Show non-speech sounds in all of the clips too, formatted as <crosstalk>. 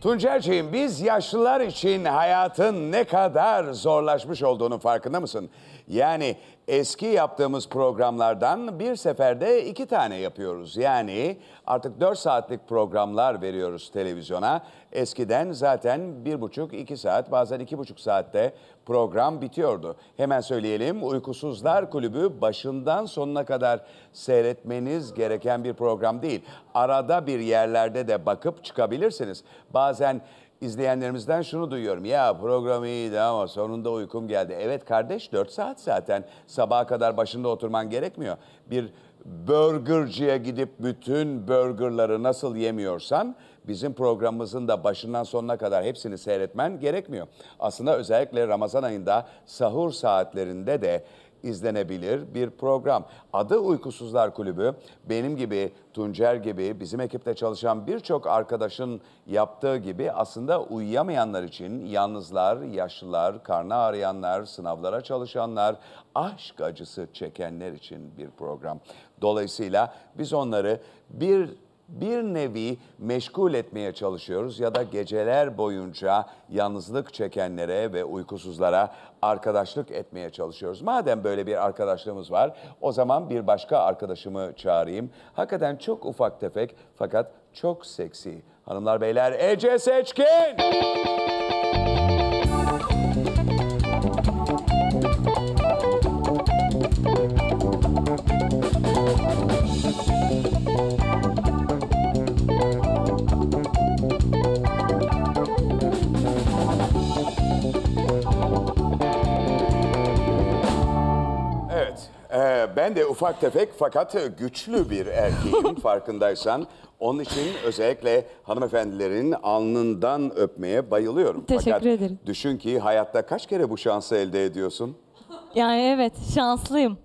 Tuncerciğim biz yaşlılar için hayatın ne kadar zorlaşmış olduğunun farkında mısın? Yani eski yaptığımız programlardan bir seferde iki tane yapıyoruz. Yani artık dört saatlik programlar veriyoruz televizyona. Eskiden zaten bir buçuk, iki saat bazen iki buçuk saatte program bitiyordu. Hemen söyleyelim Uykusuzlar Kulübü başından sonuna kadar seyretmeniz gereken bir program değil. Arada bir yerlerde de bakıp çıkabilirsiniz. Bazen izleyenlerimizden şunu duyuyorum. Ya program iyiydi ama sonunda uykum geldi. Evet kardeş 4 saat zaten. Sabaha kadar başında oturman gerekmiyor. Bir burgerciye gidip bütün burgerları nasıl yemiyorsan bizim programımızın da başından sonuna kadar hepsini seyretmen gerekmiyor. Aslında özellikle Ramazan ayında sahur saatlerinde de izlenebilir bir program. Adı Uykusuzlar Kulübü. Benim gibi, Tuncer gibi, bizim ekipte çalışan birçok arkadaşın yaptığı gibi aslında uyuyamayanlar için yalnızlar, yaşlılar, karnı ağrıyanlar, sınavlara çalışanlar, aşk acısı çekenler için bir program. Dolayısıyla biz onları bir bir nevi meşgul etmeye çalışıyoruz ya da geceler boyunca yalnızlık çekenlere ve uykusuzlara arkadaşlık etmeye çalışıyoruz. Madem böyle bir arkadaşlığımız var o zaman bir başka arkadaşımı çağırayım. Hakikaten çok ufak tefek fakat çok seksi. Hanımlar beyler Ece Seçkin. Ben de ufak tefek fakat güçlü bir erkeğim <laughs> farkındaysan. Onun için özellikle hanımefendilerin alnından öpmeye bayılıyorum. Teşekkür fakat ederim. düşün ki hayatta kaç kere bu şansı elde ediyorsun? Yani evet şanslıyım.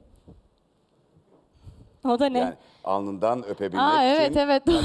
O da ne? Yani alnından öpebilmek Aa, evet, için evet, doğru.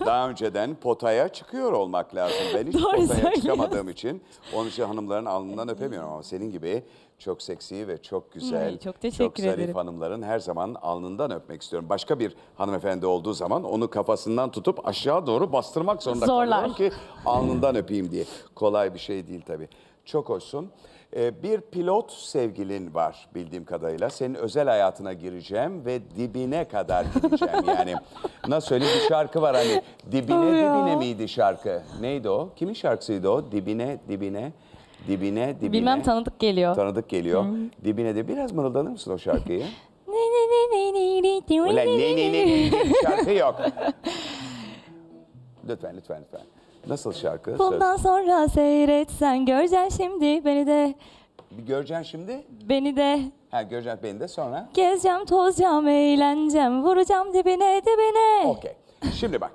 <laughs> daha önceden potaya çıkıyor olmak lazım. Ben hiç Doğru potaya çıkamadığım için onun için hanımların alnından öpemiyorum ama senin gibi çok seksi ve çok güzel, Ay, çok teşekkür zarif ederim. hanımların her zaman alnından öpmek istiyorum. Başka bir hanımefendi olduğu zaman onu kafasından tutup aşağı doğru bastırmak zorunda Zorlar. kalıyorum ki alnından öpeyim diye. Kolay bir şey değil tabii. Çok hoşsun. Ee, bir pilot sevgilin var bildiğim kadarıyla. Senin özel hayatına gireceğim ve dibine kadar gideceğim. <laughs> Yani nasıl söyleyeyim bir şarkı var hani dibine dibine miydi şarkı? Neydi o? Kimin şarkısıydı o? Dibine dibine dibine dibine. Bilmem tanıdık geliyor. Tanıdık geliyor. Dibine de biraz mırıldanır mısın o şarkıyı? Ne ne ne ne ne ne Ulan ne ne ne ne şarkı yok. Lütfen lütfen lütfen. Nasıl şarkı? Söz. Bundan sonra seyretsen göreceksin şimdi beni de Bir göreceksin şimdi. beni de Ha göreceksin beni de sonra. gezeceğim tozacağım eğleneceğim vuracağım dibine dibine. Okey. Şimdi bak.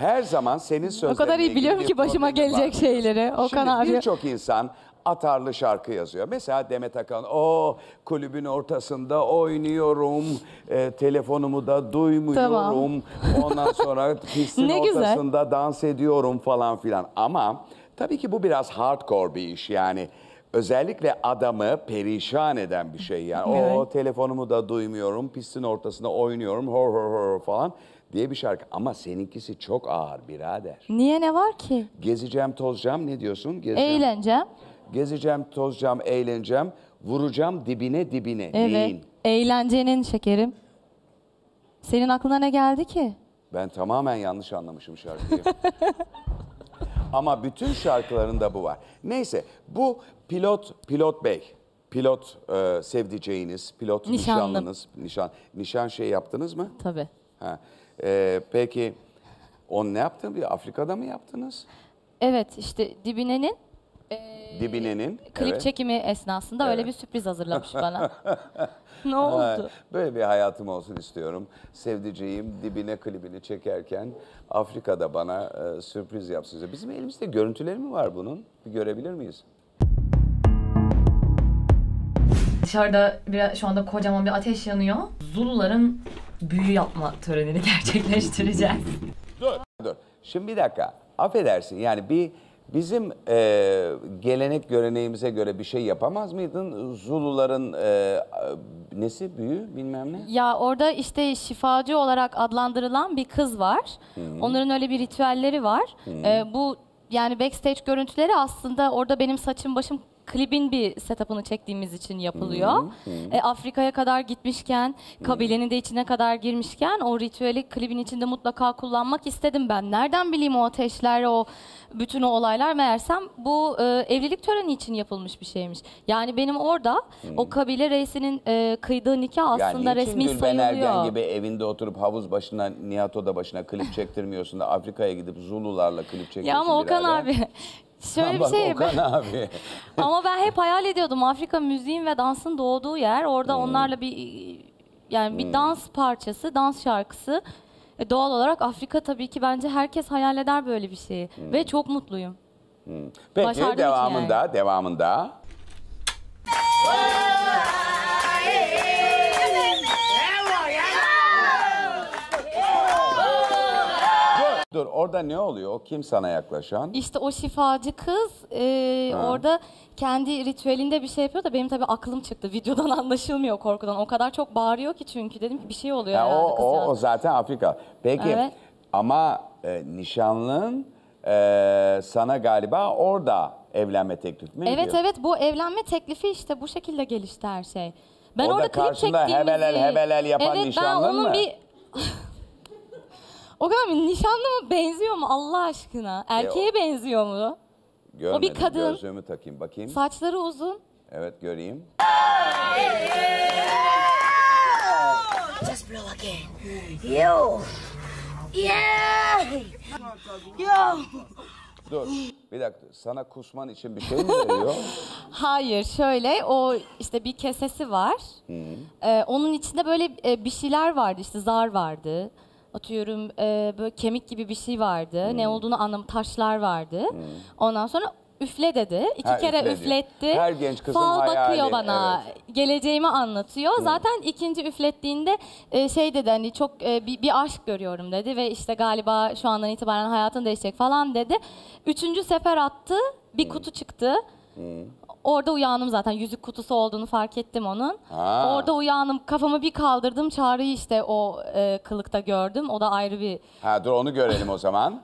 Her zaman senin sözlerinle O kadar iyi biliyorum ki başıma gelecek var. şeyleri. Okan Şimdi abi. birçok insan atarlı şarkı yazıyor. Mesela Demet Akan, o kulübün ortasında oynuyorum, e, telefonumu da duymuyorum. Ondan sonra <laughs> pistin Ne güzel. ortasında dans ediyorum falan filan. Ama tabii ki bu biraz hardcore bir iş yani. Özellikle adamı perişan eden bir şey yani. O Evet. telefonumu da duymuyorum, pistin ortasında oynuyorum, hor hor hor falan diye bir şarkı. Ama seninkisi çok ağır birader. Niye ne var ki? Gezeceğim, tozacağım. Ne diyorsun? Gezeceğim. Eğleneceğim. Gezeceğim, tozacağım, eğleneceğim. Vuracağım dibine dibine. Evet. Neyin? Eğlencenin şekerim. Senin aklına ne geldi ki? Ben tamamen yanlış anlamışım şarkıyı. <laughs> Ama bütün şarkılarında bu var. Neyse bu pilot, pilot bey. Pilot e, sevdiceğiniz, pilot Nişanlım. nişanlınız. Nişan, nişan şey yaptınız mı? Tabii. Ha. E, peki on ne yaptın? Bir Afrika'da mı yaptınız? Evet işte Dibine'nin Dibine'nin. klip evet. çekimi esnasında öyle bir sürpriz hazırlamış bana. <laughs> ne Ha, oldu? Böyle bir hayatım olsun istiyorum. Sevdiceğim dibine klibini çekerken Afrika'da bana e, sürpriz yapsın. Bizim elimizde görüntüleri mi var bunun? Bir görebilir miyiz? Dışarıda bir, şu anda kocaman bir ateş yanıyor. Zuluların büyü yapma törenini <laughs> gerçekleştireceğiz. Dur. Dur. Şimdi bir dakika. Affedersin yani bir bizim e, gelenek göreneğimize göre bir şey yapamaz mıydın? Zuluların e, nesi büyü bilmem ne? Ya orada işte şifacı olarak adlandırılan bir kız var. Onların öyle bir ritüelleri var. Ee, bu yani backstage görüntüleri aslında orada benim saçım başım klibin bir setup'ını çektiğimiz için yapılıyor. E, Afrika'ya kadar gitmişken, kabilenin de içine kadar girmişken o ritüeli klibin içinde mutlaka kullanmak istedim ben. Nereden bileyim o ateşler, o bütün o olaylar meğersem bu e, evlilik töreni için yapılmış bir şeymiş. Yani benim orada o kabile reisinin e, kıydığı nikah aslında yani niçin resmi Gülben Ergen sayılıyor. gibi evinde oturup havuz başına, Nihat Oda başına klip çektirmiyorsun da Afrika'ya gidip Zulularla klip çekiyorsun Ya ama Okan birader? abi şöyle bir Bak şey Okan abi. <laughs> ama ben hep hayal ediyordum Afrika müziğin ve dansın doğduğu yer. Orada Hmm. onlarla bir yani bir dans parçası, dans şarkısı. E, doğal olarak Afrika tabii ki bence herkes hayal eder böyle bir şeyi Hmm. ve çok mutluyum. Peki Başardım devamında, devamında. Dur, orada ne oluyor? Kim sana yaklaşan? İşte o şifacı kız e, orada kendi ritüelinde bir şey yapıyor da benim tabii aklım çıktı. <laughs> Videodan anlaşılmıyor korkudan. O kadar çok bağırıyor ki çünkü dedim ki bir şey oluyor Ya herhalde o, o, kızcağız. o zaten Afrika. Peki Evet. ama e, nişanlın e, sana galiba orada evlenme teklifi mi Evet ediyor? evet bu evlenme teklifi işte bu şekilde gelişti her şey. Ben Orada orada klip karşında çektiğimizi... hebelel hebelel yapan evet, nişanlın ben onun mı? bir... <laughs> o kadar mı? Nişanlı mı? Benziyor mu Allah aşkına? Erkeğe benziyor mu? Görmedim, kadın. Gözlüğümü takayım bakayım. Saçları uzun. Evet göreyim. Just blow again. Yo. Yeah. Yo. Dur bir dakika sana kusman için bir şey mi veriyor? <laughs> Hayır şöyle o işte bir kesesi var. Ee, onun içinde böyle e, bir şeyler vardı işte zar vardı. Atıyorum e, böyle kemik gibi bir şey vardı. Ne olduğunu anlam taşlar vardı. Ondan sonra üfle dedi. İki Ha, kere üfle diyor. üfletti. Her genç kızın Fal hayali, bakıyor bana. Geleceğimi anlatıyor. Zaten ikinci üflettiğinde e, şey dedi hani çok e, bir, bir aşk görüyorum dedi ve işte galiba şu andan itibaren hayatın değişecek falan dedi. Üçüncü sefer attı. Bir kutu çıktı. Orada uyandım zaten. Yüzük kutusu olduğunu fark ettim onun. Ha. Orada uyandım. Kafamı bir kaldırdım. Çağrı'yı işte o e, kılıkta gördüm. O da ayrı bir... Ha dur onu görelim o zaman.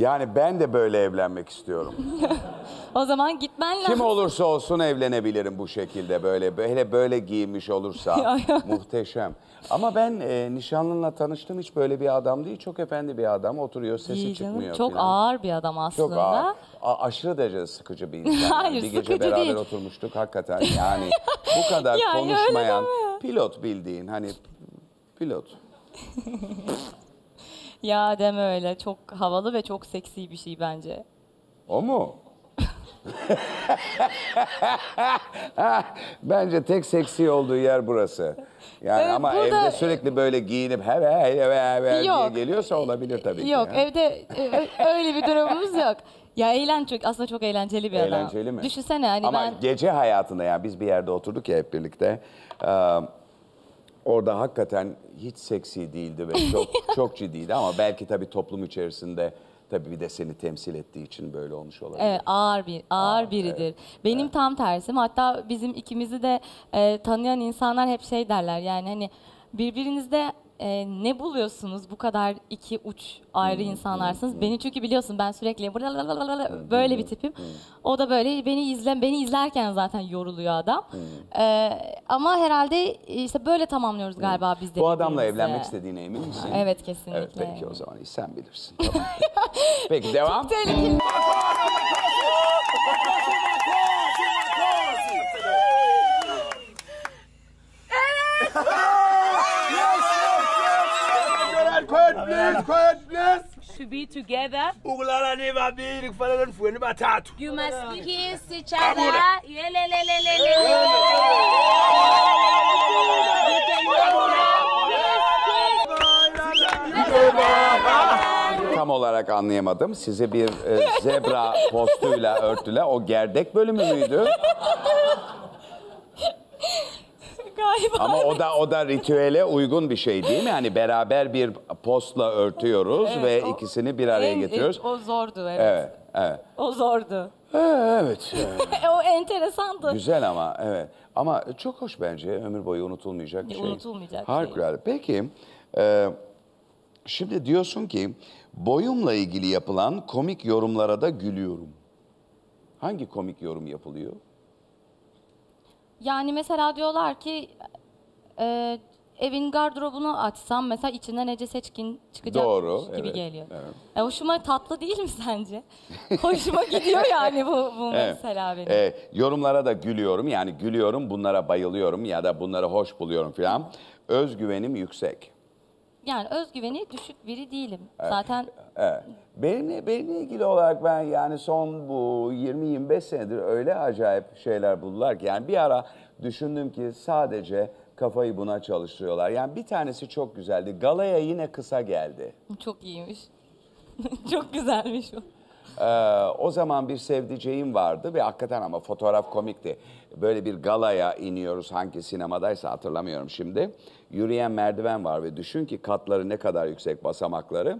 Yani ben de böyle evlenmek istiyorum. <laughs> O zaman gitmen lazım. Kim olursa olsun evlenebilirim bu şekilde böyle hele böyle giyinmiş olursa <laughs> muhteşem. Ama ben e, nişanlımla tanıştım hiç böyle bir adam değil. Çok efendi bir adam oturuyor sesi İyi canım, çıkmıyor. Çok filan. ağır bir adam aslında. Çok ağır. A- aşırı derecede sıkıcı bir insan. <laughs> Yani Hayır, bir gece sıkıcı beraber değil. oturmuştuk hakikaten yani bu kadar Yani öyle konuşmayan deme. pilot bildiğin hani pilot. Ya deme öyle. Çok havalı ve çok seksi bir şey bence. O mu? Bence tek seksi olduğu yer burası. Yani Ee, ama burada- evde sürekli böyle giyinip heve heve heve diye Yok. geliyorsa olabilir tabii ki. Yok ya. evde e, ö- öyle bir durumumuz yok. Ya eğlen çok aslında çok eğlenceli bir adam. Eğlenceli mi? Düşünsene hani Ama ben gece hayatında yani biz bir yerde oturduk ya hep birlikte. Ee, orada hakikaten hiç seksi değildi ve çok <laughs> çok ciddiydi ama belki tabii toplum içerisinde tabii bir de seni temsil ettiği için böyle olmuş olabilir. Evet ağır bir ağır biridir. Benim tam tersim. Hatta bizim ikimizi de e, tanıyan insanlar hep şey derler. Yani hani birbirinizde e, ne buluyorsunuz bu kadar iki uç ayrı insanlarsınız. Beni çünkü biliyorsun ben sürekli böyle bir tipim. O da böyle beni izle beni izlerken zaten yoruluyor adam. E, ama herhalde işte böyle tamamlıyoruz galiba biz de. Bu adamla birbirimizi. evlenmek istediğine emin misin? Evet kesinlikle. Evet peki o zaman sen bilirsin. Tamam. <laughs> peki devam. Tehlikeli. To be together. ukulala nibabili kufanele nivuke nibathathu You must kiss each other. Tam olarak anlayamadım. Sizi bir e, zebra postuyla örtüler. O gerdek bölümü müydü? Galiba. Ama o da o da ritüele uygun bir şey değil mi? Hani beraber bir postla örtüyoruz ve ikisini bir araya En- getiriyoruz. O zordu evet. Evet. Evet. O zordu. Ee, <laughs> evet. O enteresandı. Güzel ama evet. Ama çok hoş bence. Ömür boyu unutulmayacak bir şey. unutulmayacak Harikulade. Peki, e, şimdi diyorsun ki boyumla ilgili yapılan komik yorumlara da gülüyorum. Hangi komik yorum yapılıyor? Yani mesela diyorlar ki e, evin gardırobunu açsam mesela içinden Ece Seçkin çıkacak Doğru, gibi evet, geliyor. evet. E, hoşuma tatlı değil mi sence? <laughs> hoşuma gidiyor yani bu, bu Evet. mesela benim. E, yorumlara da gülüyorum. Yani gülüyorum, bunlara bayılıyorum ya da bunları hoş buluyorum filan. Özgüvenim yüksek. Yani özgüveni düşük biri değilim. Zaten Evet. Benimle, benimle ilgili olarak ben yani son bu 20-25 senedir öyle acayip şeyler buldular ki yani bir ara düşündüm ki sadece kafayı buna çalıştırıyorlar. Yani bir tanesi çok güzeldi. Galaya yine kısa geldi. çok iyiymiş. <laughs> çok güzelmiş o. Ee, o zaman bir sevdiceğim vardı ve hakikaten ama fotoğraf komikti. Böyle bir galaya iniyoruz hangi sinemadaysa hatırlamıyorum şimdi. Yürüyen merdiven var ve düşün ki katları ne kadar yüksek basamakları.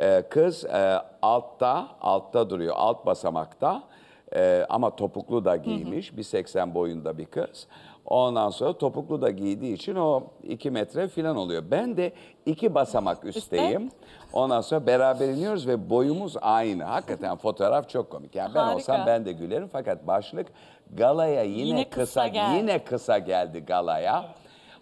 Ee, kız e, altta, altta duruyor, alt basamakta. Ee, ama topuklu da giymiş, bir 80 boyunda bir kız. Ondan sonra topuklu da giydiği için o 2 metre falan oluyor. Ben de iki basamak üstteyim. Ondan sonra beraber iniyoruz ve boyumuz aynı. Hakikaten <laughs> fotoğraf çok komik. Yani ben Harika. olsam ben de gülerim fakat başlık galaya yine, Yine kısa, kısa geldi. yine kısa geldi galaya.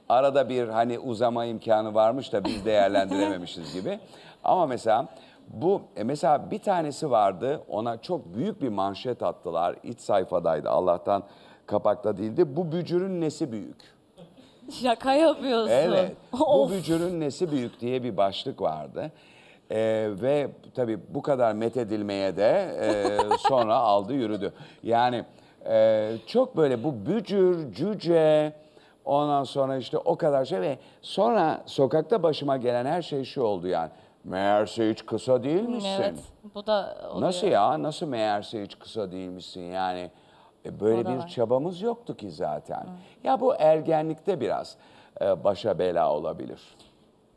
Arada bir hani uzama imkanı varmış da biz değerlendirememişiz gibi. Ama mesela bu e, mesela bir tanesi vardı ona çok büyük bir manşet attılar. İç sayfadaydı Allah'tan kapakta değildi. Bu bücürün nesi büyük? Şaka yapıyorsun. Evet. Bu <laughs> bücürün nesi büyük diye bir başlık vardı. Ee, ve tabii bu kadar methedilmeye de e, sonra aldı yürüdü. Yani e, çok böyle bu bücür, cüce, ondan sonra işte o kadar şey ve sonra sokakta başıma gelen her şey şu oldu yani. Meğerse hiç kısa değilmişsin. Evet. Bu da oluyor. Nasıl ya? Nasıl meğerse hiç kısa değilmişsin yani? E, böyle bir var. çabamız yoktu ki zaten. Ya bu ergenlikte biraz e, başa bela olabilir.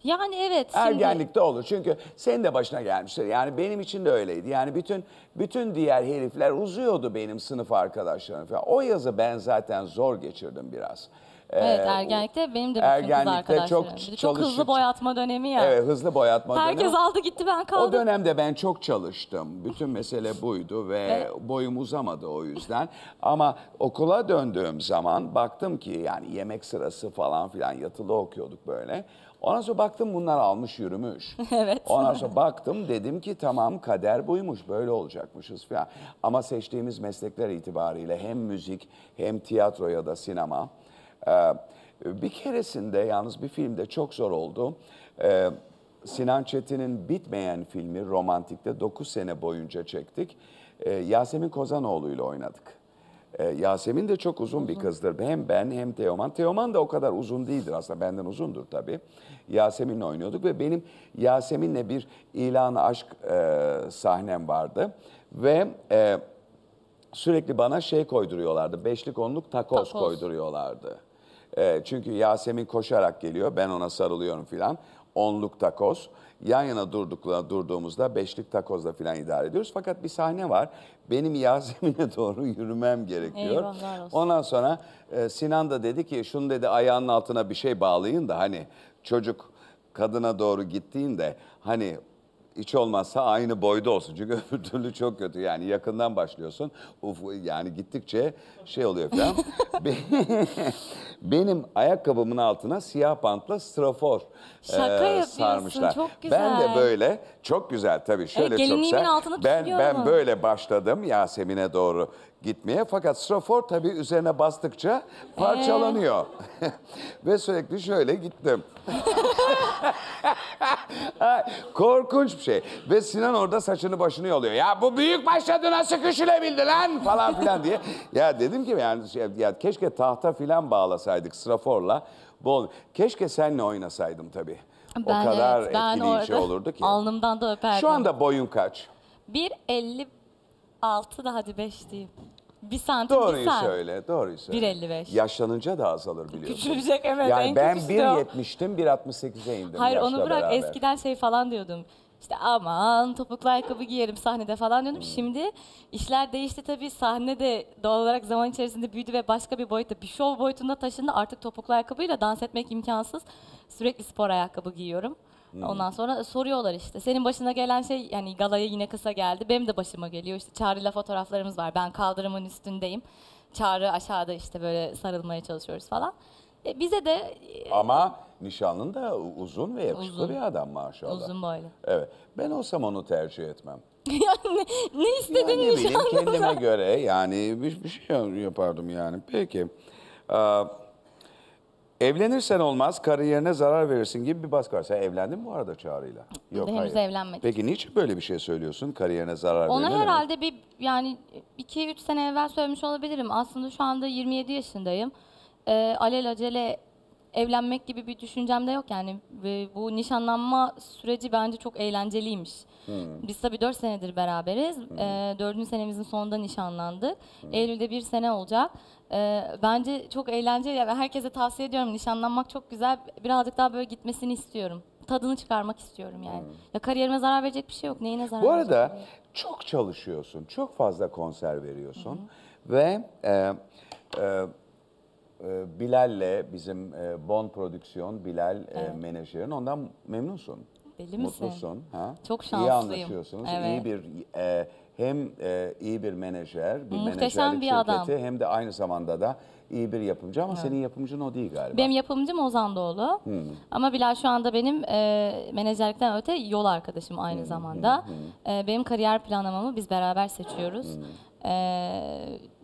Yani evet. şimdi- Ergenlikte olur çünkü senin de başına gelmiştir. Yani benim için de öyleydi. Yani bütün bütün diğer herifler uzuyordu benim sınıf arkadaşlarım falan. O yazı ben zaten zor geçirdim biraz. Evet Ee, ergenlikte benim de bütün kız ergenlikte arkadaşlarım. çok Bir de çok hızlı boyatma dönemi ya. Evet hızlı boyatma Herkes dönemi. aldı gitti ben O kaldım. dönemde ben çok çalıştım. Bütün mesele buydu ve boyum uzamadı o yüzden. Ama okula döndüğüm zaman baktım ki yani yemek sırası falan filan yatılı okuyorduk böyle. Ondan sonra baktım bunlar almış yürümüş. <laughs> Evet. Ondan sonra baktım dedim ki tamam kader buymuş böyle olacakmışız falan. Ama seçtiğimiz meslekler itibariyle hem müzik hem tiyatro ya da sinema. Ee, bir keresinde yalnız bir filmde çok zor oldu. Ee, Sinan Çetin'in Bitmeyen filmi Romantik'te 9 sene boyunca çektik. Ee, Yasemin Kozanoğlu ile oynadık. Yasemin de çok uzun, bir kızdır. Hem ben hem Teoman. Teoman da o kadar uzun değildir aslında. Benden uzundur tabii. Yasemin'le oynuyorduk ve benim Yasemin'le bir ilan aşk e, sahnem vardı. Ve e, sürekli bana şey koyduruyorlardı. Beşlik onluk takoz, Takoz. koyduruyorlardı. E, çünkü Yasemin koşarak geliyor. Ben ona sarılıyorum filan. Onluk takoz. Yan yana durdukla durduğumuzda beşlik takozla filan idare ediyoruz. Fakat bir sahne var. Benim Yasemin'e <laughs> doğru yürümem gerekiyor. Olsun. Ondan sonra e, Sinan da dedi ki şunu dedi ayağının altına bir şey bağlayın da hani çocuk kadına doğru gittiğinde hani hiç olmazsa aynı boyda olsun. Çünkü <laughs> öbür türlü çok kötü. Yani yakından başlıyorsun. Uf, yani gittikçe şey oluyor falan. <laughs> Be- <laughs> Benim ayakkabımın altına siyah pantla strafor Şaka e, sarmışlar. çok Ben de güzel. böyle çok güzel tabii şöyle çok gelinliğimin güzel. Ben ben böyle başladım Yasemin'e doğru gitmeye. Fakat strafor tabii üzerine bastıkça parçalanıyor. Ve sürekli şöyle gittim. Korkunç bir şey. Ve Sinan orada saçını başını yoluyor. Ya bu büyük başladı nasıl küçülebildi lan falan filan diye. Ya dedim ki yani şey, ya keşke tahta filan bağlasaydık straforla. Bol. Keşke seninle oynasaydım tabii. o Ben kadar evet, ben etkileyici orada olurdu ki. Alnımdan da öperdim. Şu anda boyun kaç? 1.56 da hadi 5 diyeyim. Bir santim Doğruyu bir santim. söyle, doğruyu söyle. 1.55. Yaşlanınca da azalır biliyorsun. Küçülecek evet Yani en ben kötüsü de o. 1.70'tim 1.68'e indim Hayır yaşla onu bırak beraber. eskiden şey falan diyordum. İşte aman topuklu ayakkabı giyerim sahnede falan diyordum. Şimdi işler değişti tabii. Sahne de doğal olarak zaman içerisinde büyüdü ve başka bir boyutta, bir şov boyutunda taşındı. Artık topuklu ayakkabıyla dans etmek imkansız. Sürekli spor ayakkabı giyiyorum. Ondan sonra soruyorlar işte. Senin başına gelen şey yani galaya yine kısa geldi. Benim de başıma geliyor. İşte Çağrı'yla fotoğraflarımız var. Ben kaldırımın üstündeyim. Çağrı aşağıda işte böyle sarılmaya çalışıyoruz falan. E, bize de e, Ama nişanlın da uzun ve yakışıklı Uzun. bir adam maşallah. uzun boylu. Evet. Ben olsam onu tercih etmem. <laughs> yani ne, ne Ya istedin ne bileyim nişanlımdan? kendime göre yani bir, bir şey yapardım yani. Peki. Aa, evlenirsen olmaz, kariyerine zarar verirsin gibi bir baskı var. Sen evlendin mi bu arada Çağrı'yla? Yok Henüz evlenmedik. Peki niçin böyle bir şey söylüyorsun? Kariyerine zarar verir. Ne demek? herhalde bir yani 2-3 sene evvel söylemiş olabilirim. Aslında şu anda 27 yaşındayım. Ee, alelacele evlenmek gibi bir düşüncem de yok yani. Ve bu nişanlanma süreci bence çok eğlenceliymiş. Biz tabii 4 senedir beraberiz. Ee, 4. senemizin sonunda nişanlandık. Eylül'de bir sene olacak. Ee, bence çok eğlenceli ve herkese tavsiye ediyorum. Nişanlanmak çok güzel. Birazcık daha böyle gitmesini istiyorum. Tadını çıkarmak istiyorum yani. Ya kariyerime zarar verecek bir şey yok. Neyine zarar Bu verecek? arada çok çalışıyorsun, çok fazla konser veriyorsun ve e, e, e, Bilal'le bizim e, Bon Prodüksiyon, Bilal e, menajerin ondan memnunsun. Deli misin? Mutlusun. Ha? Çok İyi şanslıyım. anlaşıyorsunuz. Evet. İyi bir e, hem e, iyi bir menajer, bir Muhteşem menajerlik bir adam. şirketi hem de aynı zamanda da iyi bir yapımcı ama senin yapımcın o değil galiba. Benim yapımcım Ozan Doğulu. Ama Bilal şu anda benim e, menajerlikten öte yol arkadaşım aynı zamanda. E, benim kariyer planlamamı biz beraber seçiyoruz. E,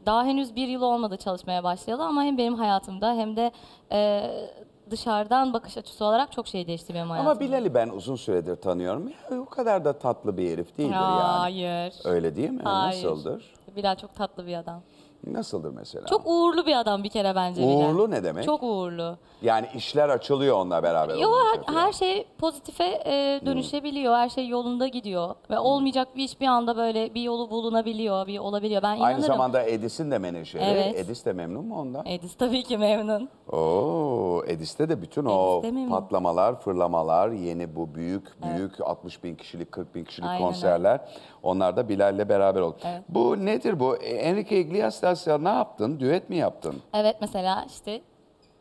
daha henüz bir yıl olmadı çalışmaya başlayalı ama hem benim hayatımda hem de e, dışarıdan bakış açısı olarak çok şey değişti benim hayatımda. Ama Bilal'i ben uzun süredir tanıyorum. Ya, o kadar da tatlı bir herif değildir yani. Hayır. Öyle değil mi? Hayır. Nasıldır? Bilal çok tatlı bir adam. Nasıldır mesela? Çok uğurlu bir adam bir kere bence Bilal. Uğurlu ne demek? Çok uğurlu. Yani işler açılıyor onunla beraber. Yo olunca her, her şey pozitife e, dönüşebiliyor. Her şey yolunda gidiyor. Ve olmayacak bir iş bir anda böyle bir yolu bulunabiliyor, bir olabiliyor. Ben inanırım. Aynı zamanda Edis'in de menajeri. Evet. Edis de memnun mu ondan? Edis tabii ki memnun. Oo, Edis'te de bütün o memnun. patlamalar, fırlamalar, yeni bu büyük büyük 60 bin kişilik, 40 bin kişilik Aynen konserler. Onlar da Bilal'le beraber oldu. Evet. Bu nedir bu? Enrique Iglesias'la ne yaptın? Düet mi yaptın? Evet mesela işte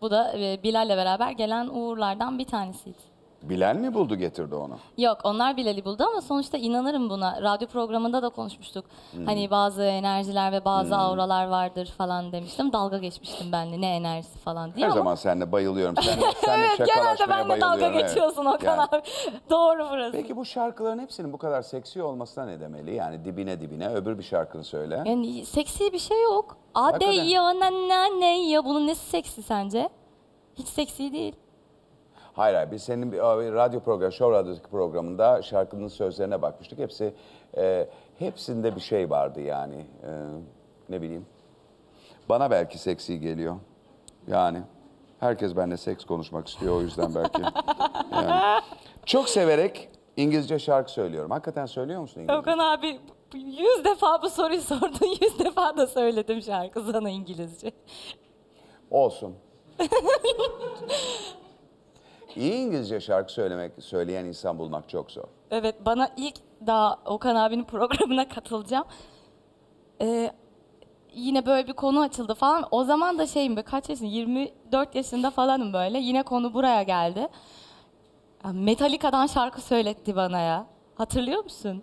bu da e, Bilal'le beraber gelen uğurlardan bir tanesiydi. Bilal mi buldu getirdi onu? Yok onlar Bilal'i buldu ama sonuçta inanırım buna. Radyo programında da konuşmuştuk. Hani bazı enerjiler ve bazı auralar vardır falan demiştim. Dalga geçmiştim benle ne enerjisi falan diye Her ama zaman seninle bayılıyorum. Sen, <laughs> seninle evet genelde şakalaşmaya benimle dalga bayılıyorum, evet. geçiyorsun Okan Yani. abi. <laughs> Doğru burası. Peki bu şarkıların hepsinin bu kadar seksi olmasına ne demeli? Yani dibine dibine öbür bir şarkını söyle. Yani seksi bir şey yok. Ade Hakikaten. ya ne ne ya bunun nesi seksi sence? Hiç seksi değil. Hayır hayır biz senin bir, radyo programı, Show Radyo'daki programında şarkının sözlerine bakmıştık. Hepsi e, hepsinde bir şey vardı yani. E, ne bileyim. Bana belki seksi geliyor. Yani herkes benimle seks konuşmak istiyor o yüzden belki. <laughs> Yani. Çok severek İngilizce şarkı söylüyorum. Hakikaten söylüyor musun İngilizce? Okan abi yüz defa bu soruyu sordun. <laughs> Yüz defa da söyledim şarkı sana İngilizce. Olsun. <laughs> İyi İngilizce şarkı söylemek, söyleyen insan bulmak çok zor. Evet bana ilk daha Okan abinin <laughs> programına katılacağım. Ee, yine böyle bir konu açıldı falan. O zaman da şeyim be kaç yaşında 24 yaşında falanım böyle. Yine konu buraya geldi. Metallica'dan şarkı söyletti bana ya. Hatırlıyor musun?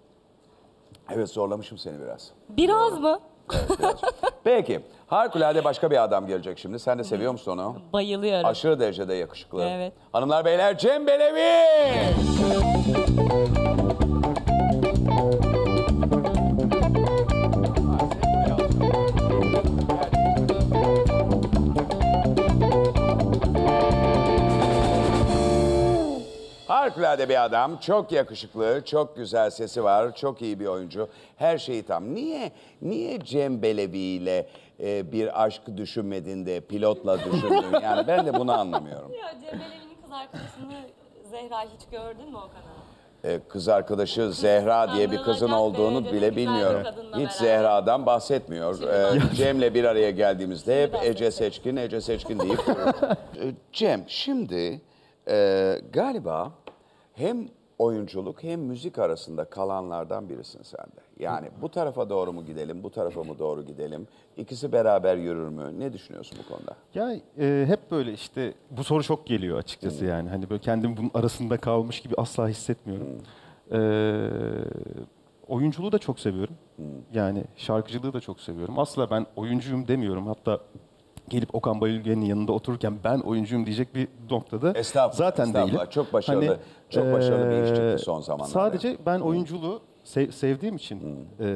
Evet zorlamışım seni biraz. Biraz mı? Evet, biraz. <laughs> Peki. Harikulade başka bir adam gelecek şimdi. Sen de seviyor musun onu? Bayılıyorum. Aşırı derecede yakışıklı. Evet. Hanımlar beyler Cem Belevi. Harikulade bir adam, çok yakışıklı, çok güzel sesi var, çok iyi bir oyuncu. Her şeyi tam. Niye niye Cem Belevi ile e, bir aşk düşünmedin de pilotla düşündün? <laughs> Yani ben de bunu anlamıyorum. Ya Cem Belevi'nin kız arkadaşını Zehra hiç gördün mü Okan abi? E, kız arkadaşı Zehra diye bir kızın olduğunu bile bilmiyorum. Hiç. Zehra'dan bahsetmiyor. E, Cem'le bir araya geldiğimizde hep Ece Seçkin, Ece Seçkin deyip. <laughs> E, Cem şimdi e, galiba hem oyunculuk hem müzik arasında kalanlardan birisin sen de. Yani bu tarafa doğru mu gidelim, bu tarafa mı doğru gidelim? İkisi beraber yürür mü? Ne düşünüyorsun bu konuda? Ya e, hep böyle işte bu soru çok geliyor açıkçası yani. Hani böyle kendimi bunun arasında kalmış gibi asla hissetmiyorum. E, oyunculuğu da çok seviyorum. Yani şarkıcılığı da çok seviyorum. Asla ben oyuncuyum demiyorum. Hatta gelip Okan Bayülgen'in yanında otururken ben oyuncuyum diyecek bir noktada Estağfurullah, zaten estağfurullah. değilim. Çok başarılı- çok başarılı bir iş çıktı son zamanlarda. Sadece ben oyunculuğu sev- sevdiğim için eee,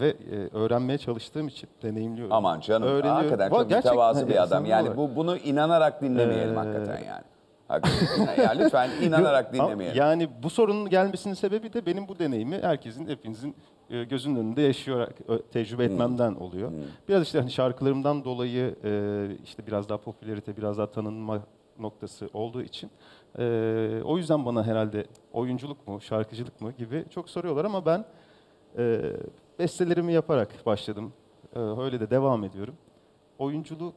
ve e, öğrenmeye çalıştığım için deneyimliyorum. Aman canım Öğreniyorum. hakikaten çok gerçekten, mütevazı hani bir adam. Yani olarak. bu bunu inanarak dinlemeyelim Ee, hakikaten yani. Hakikaten. yani lütfen <laughs> inanarak dinlemeyelim. Yani bu sorunun gelmesinin sebebi de benim bu deneyimi herkesin, hepinizin e, gözünün önünde yaşayarak ö, tecrübe etmemden oluyor. Biraz işte hani şarkılarımdan dolayı e, işte biraz daha popülerite, biraz daha tanınma noktası olduğu için e, o yüzden bana herhalde oyunculuk mu, şarkıcılık mı gibi çok soruyorlar ama ben e, bestelerimi yaparak başladım. E, öyle de devam ediyorum. Oyunculuk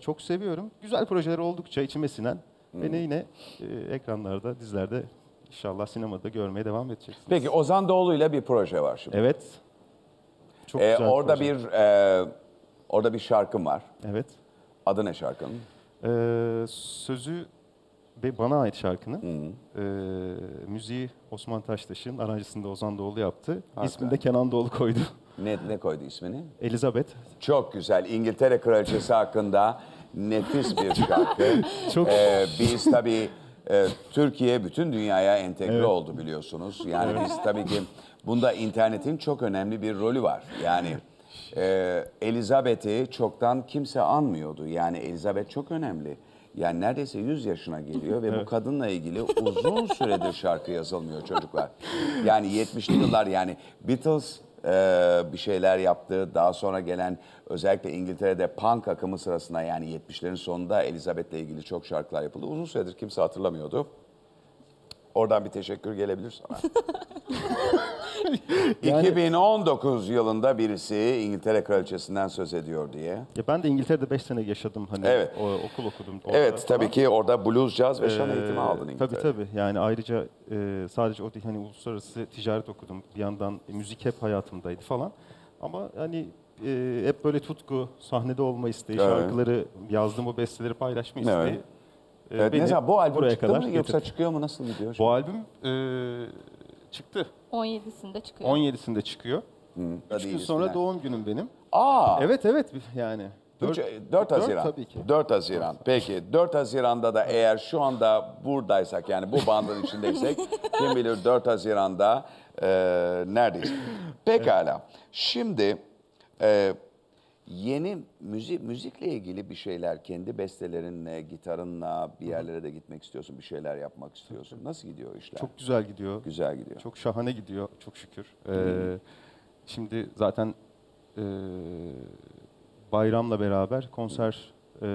çok seviyorum. Güzel projeler oldukça içime sinen beni yine e, ekranlarda, dizilerde inşallah sinemada görmeye devam edeceksiniz. Peki Ozan Doğulu'yla bir proje var şimdi. Evet. Çok Ee, güzel orada proje. bir e, orada bir şarkım var. Evet. Adı ne şarkının? Ee, sözü be- bana ait şarkının. Ee, müziği Osman Taştaş'ın, aranjesini de Ozan Doğulu yaptı. İsmini de Kenan Doğulu koydu. <laughs> Ne, ne koydu ismini? Elizabeth. Çok güzel. İngiltere Kraliçesi hakkında nefis bir <laughs> şarkı. Çok- Ee, biz tabii e, Türkiye bütün dünyaya entegre Evet. oldu biliyorsunuz. Yani biz tabii ki bunda internetin çok önemli bir rolü var. Yani e, Elizabeth'i çoktan kimse anmıyordu. Yani Elizabeth çok önemli. Yani neredeyse 100 yaşına geliyor ve bu kadınla ilgili uzun süredir şarkı yazılmıyor çocuklar. Yani 70'li yıllar yani Beatles e, bir şeyler yaptı. Daha sonra gelen özellikle İngiltere'de punk akımı sırasında yani 70'lerin sonunda Elizabeth'le ilgili çok şarkılar yapıldı. Uzun süredir kimse hatırlamıyordu. Oradan bir teşekkür gelebilir sana. <laughs> 2019 yılında birisi İngiltere Kraliçesinden söz ediyor diye. Ya ben de İngiltere'de 5 sene yaşadım. Hani Evet. o, okul okudum. orada Evet falan. tabii ki orada blues, caz ve şan Ee, eğitimi aldın Tabii İngiltere'de. tabii. Yani ayrıca e, sadece o değil hani uluslararası ticaret okudum. Bir yandan e, müzik hep hayatımdaydı falan. Ama hani e, hep böyle tutku, sahnede olma isteği, Evet. şarkıları, yazdığım o besteleri paylaşma isteği. Evet. E, Evet, beni ne zaman bu albüm buraya çıktı kadar mı yoksa getirdi. çıkıyor mu nasıl gidiyor? Bu albüm e, çıktı. 17'sinde çıkıyor. 17'sinde çıkıyor. Da Üç gün sonra filan. doğum günüm benim. Aa, Evet evet yani. 4, Dört- 4 Haziran. tabii ki. 4 Haziran. Peki 4 Haziran'da da eğer şu anda buradaysak yani bu bandın içindeysek <laughs> kim bilir 4 Haziran'da e, neredeyiz? Pekala. Şimdi e, yeni müzik müzikle ilgili bir şeyler kendi bestelerinle, gitarınla bir yerlere de gitmek istiyorsun, bir şeyler yapmak istiyorsun. Nasıl gidiyor işler? Çok güzel gidiyor. güzel gidiyor. Çok şahane gidiyor çok şükür. Ee, şimdi zaten e, bayramla beraber konser e,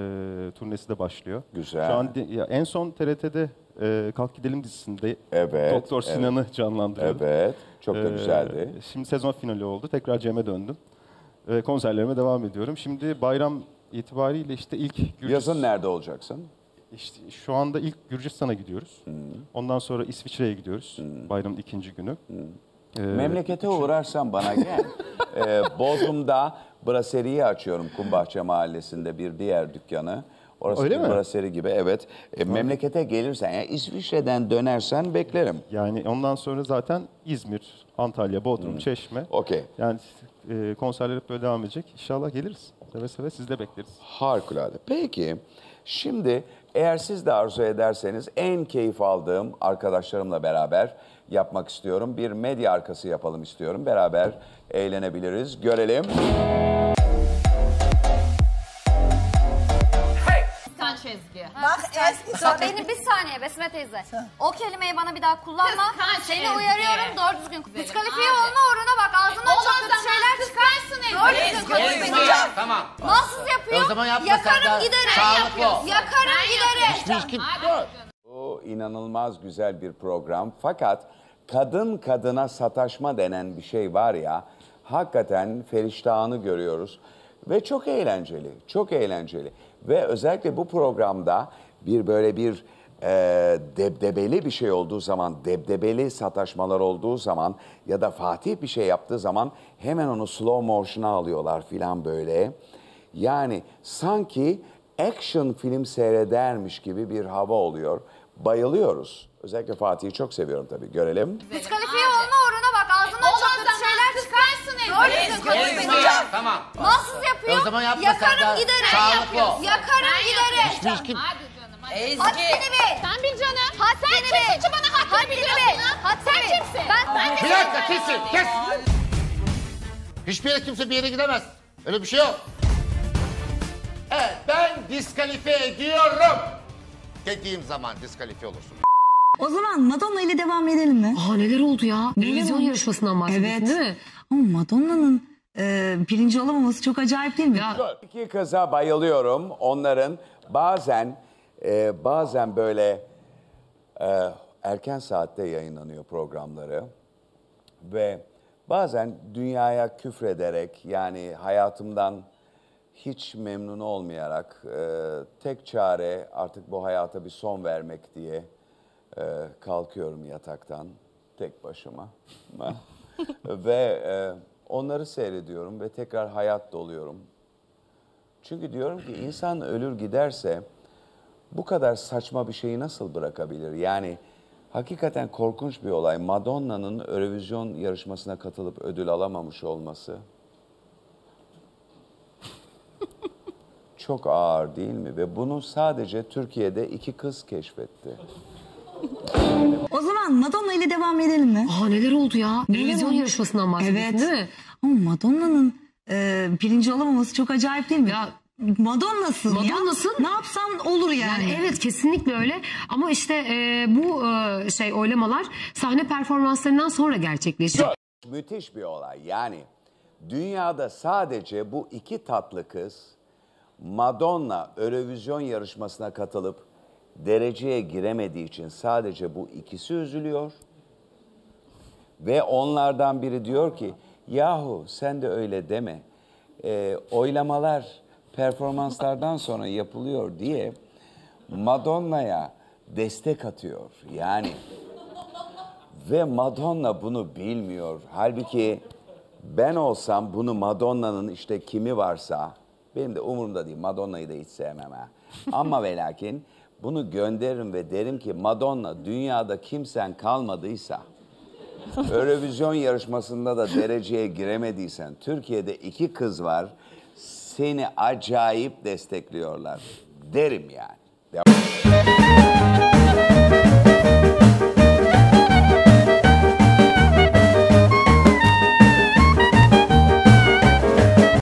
turnesi de başlıyor. Güzel. Şu an ya en son TRT'de e, Kalk Gidelim dizisinde Evet, Doktor evet. Sinan'ı canlandırıyordum. Evet, çok da Ee, güzeldi. Şimdi sezon finali oldu. Tekrar Cem'e döndüm. Ee, konserlerime devam ediyorum. Şimdi bayram itibariyle işte ilk Gürcis- Yazın nerede olacaksın? işte şu anda ilk Gürcistan'a gidiyoruz. Ondan sonra İsviçre'ye gidiyoruz. Bayramın ikinci günü. Ee, Memlekete uğrarsan bana gel. <laughs> ee, Bodrum'da braseriyi açıyorum Kumbahçe Mahallesi'nde bir diğer dükkanı. Orası Öyle mi? braseri gibi evet. E, memlekete gelirsen yani İsviçre'den dönersen beklerim. Yani ondan sonra zaten İzmir, Antalya, Bodrum, Çeşme. Okey. Yani e, konserler hep böyle devam edecek. İnşallah geliriz. Seve seve siz de bekleriz. Harikulade. Peki şimdi eğer siz de arzu ederseniz en keyif aldığım arkadaşlarımla beraber yapmak istiyorum. Bir medya arkası yapalım istiyorum. Beraber eğlenebiliriz. Görelim. Dur, beni bir saniye Besme teyze. O kelimeyi bana bir daha kullanma. Kıskanç Seni Ezgi. uyarıyorum doğru düzgün. Güzelim Diskalifiye olma uğruna bak ağzından O çok kötü zaman şeyler çıkar. kıskansın Ezgi. Doğru düzgün Ezgi, konuş Ezgi. beni. Tamam. Mahsus yapıyor. O zaman yapma Yakarım sen de. giderim. Sağlıklı ol. Yakarım giderim. Bu inanılmaz güzel bir program. Fakat kadın kadına sataşma denen bir şey var ya, hakikaten feriştahını görüyoruz. Ve çok eğlenceli, çok eğlenceli. Ve özellikle bu programda bir böyle bir e, debdebeli bir şey olduğu zaman, debdebeli sataşmalar olduğu zaman ya da Fatih bir şey yaptığı zaman hemen onu slow motion'a alıyorlar filan böyle. Yani sanki action film seyredermiş gibi bir hava oluyor. Bayılıyoruz. Özellikle Fatih'i çok seviyorum tabii. Görelim. Diskalifiye olma uğruna bak ağzından kötü şeyler çıkarsın benimle. Tamam. Mahsus yapıyor. O zaman yapma sen Yakarım de. giderim. Sağlıklı ol. Yakarım giderim. Hiç kim? Haddini bil. Sen bil canım. Haddini. Sen kimsin bana haddini bil. Haddini bil. Sen kimsin? Ben, ben Bir dakika kesin kes. Hiçbir yere kimse bir yere gidemez. Öyle bir şey yok. Evet ben diskalifiye ediyorum. Dediğim zaman diskalifiye olursun. O zaman Madonna ile devam edelim mi? Aa neler oldu ya? Televizyon yarışmasından bahsediyorsun Evet. değil mi? Ama Madonna'nın e, birinci olamaması çok acayip değil mi? Ya İki kıza bayılıyorum. Onların bazen e, bazen böyle e, erken saatte yayınlanıyor programları ve bazen dünyaya küfrederek yani hayatımdan hiç memnun olmayarak e, tek çare artık bu hayata bir son vermek diye e, kalkıyorum yataktan tek başıma <laughs> ve e, onları seyrediyorum ve tekrar hayat doluyorum. Çünkü diyorum ki insan ölür giderse bu kadar saçma bir şeyi nasıl bırakabilir? Yani hakikaten korkunç bir olay. Madonna'nın Eurovision yarışmasına katılıp ödül alamamış olması <laughs> çok ağır değil mi? Ve bunu sadece Türkiye'de iki kız keşfetti. O zaman Madonna ile devam edelim mi? aa neler oldu ya? Olmuş? yarışmasından bahsediyorsun Evet. değil mi? Ama Madonna'nın e, birinci olamaması çok acayip değil mi? Ya Madonna'sın ya. Madonna'sın. Ne yapsan olur yani. Yani evet kesinlikle öyle ama işte e, bu e, şey oylamalar sahne performanslarından sonra gerçekleşiyor. Müthiş bir olay. Yani dünyada sadece bu iki tatlı kız Madonna Eurovision yarışmasına katılıp dereceye giremediği için sadece bu ikisi üzülüyor. Ve onlardan biri diyor ki yahu sen de öyle deme. Ee, oylamalar performanslardan sonra yapılıyor diye Madonna'ya destek atıyor. Yani ve Madonna bunu bilmiyor. Halbuki ben olsam bunu Madonna'nın işte kimi varsa benim de umurumda değil. Madonna'yı da hiç sevmem ha. Ama ve lakin bunu gönderirim ve derim ki Madonna dünyada kimsen kalmadıysa Eurovision yarışmasında da dereceye giremediysen Türkiye'de iki kız var seni acayip destekliyorlar derim yani.